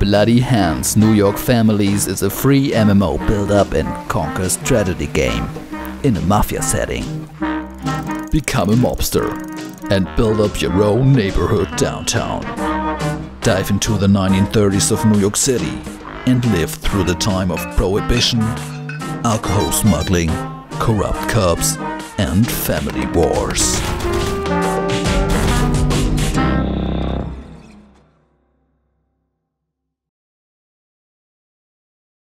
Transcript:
Bloody Hands New York Families is a free MMO build up and conquer strategy game in a mafia setting. Become a mobster and build up your own neighborhood downtown. Dive into the 1930s of New York City and live through the time of prohibition, alcohol smuggling, corrupt cops, and family wars.